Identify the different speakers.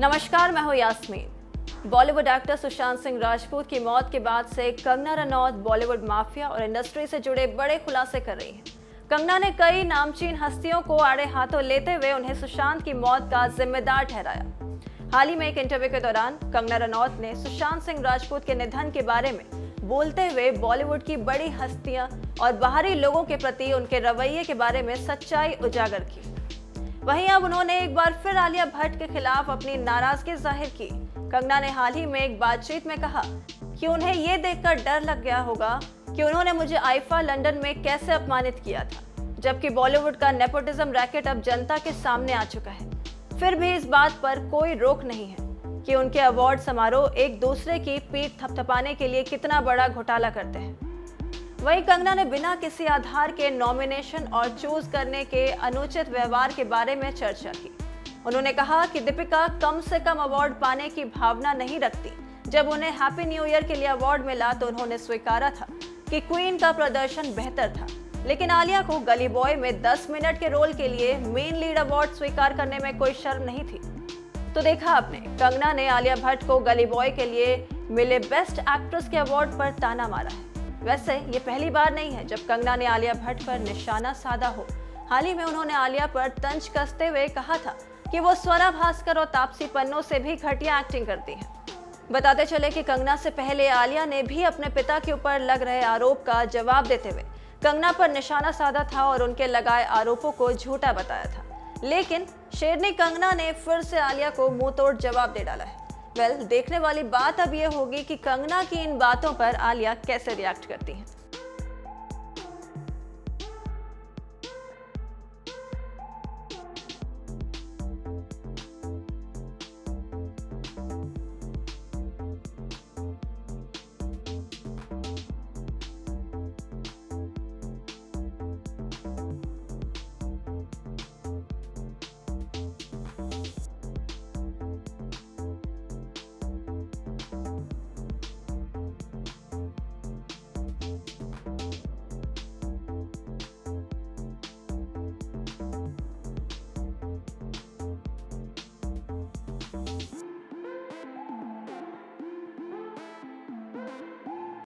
Speaker 1: नमस्कार, मैं हूँ यास्मीन। बॉलीवुड एक्टर सुशांत सिंह राजपूत की मौत के बाद से कंगना रनौत बॉलीवुड माफिया और इंडस्ट्री से जुड़े बड़े खुलासे कर रही हैं। कंगना ने कई नामचीन हस्तियों को आड़े हाथों लेते हुए उन्हें सुशांत की मौत का जिम्मेदार ठहराया। हाल ही में एक इंटरव्यू के दौरान कंगना रनौत ने सुशांत सिंह राजपूत के निधन के बारे में बोलते हुए बॉलीवुड की बड़ी हस्तियाँ और बाहरी लोगों के प्रति उनके रवैये के बारे में सच्चाई उजागर की। वहीं अब उन्होंने एक बार फिर आलिया भट्ट के खिलाफ अपनी नाराज़गी ज़ाहिर की। कंगना ने हाल ही में एक बातचीत में कहा कि उन्हें ये देखकर डर लग गया होगा कि उन्होंने मुझे आईफा लंदन में कैसे अपमानित किया था, जबकि बॉलीवुड का नेपोटिज्म रैकेट अब जनता के सामने आ चुका है। फिर भी इस बात पर कोई रोक नहीं है कि उनके अवार्ड समारोह एक दूसरे की पीठ थपथपाने के लिए कितना बड़ा घोटाला करते हैं। वहीं कंगना ने बिना किसी आधार के नॉमिनेशन और चूज़ करने के अनुचित व्यवहार के बारे में चर्चा की। उन्होंने कहा कि दीपिका कम से कम अवार्ड पाने की भावना नहीं रखती। जब उन्हें हैप्पी न्यू ईयर के लिए अवार्ड मिला तो उन्होंने स्वीकारा था कि क्वीन का प्रदर्शन बेहतर था। लेकिन आलिया को गली बॉय में 10 मिनट के रोल के लिए मेन लीड अवार्ड स्वीकार करने में कोई शर्म नहीं थी। तो देखा आपने, कंगना ने आलिया भट्ट को गली बॉय के लिए मिले बेस्ट एक्ट्रेस के अवार्ड पर ताना मारा है। वैसे ये पहली बार नहीं है जब कंगना ने आलिया भट्ट पर निशाना साधा हो। हाल ही में उन्होंने आलिया पर तंज कसते हुए कहा था कि वो स्वरा भास्कर और तापसी पन्नों से भी घटिया एक्टिंग करती है। बताते चले कि कंगना से पहले आलिया ने भी अपने पिता के ऊपर लग रहे आरोप का जवाब देते हुए कंगना पर निशाना साधा था और उनके लगाए आरोपों को झूठा बताया था। लेकिन शेरनी कंगना ने फिर से आलिया को मुँह तोड़ जवाब दे डाला है। वेल, देखने वाली बात अब यह होगी कि कंगना की इन बातों पर आलिया कैसे रिएक्ट करती हैं।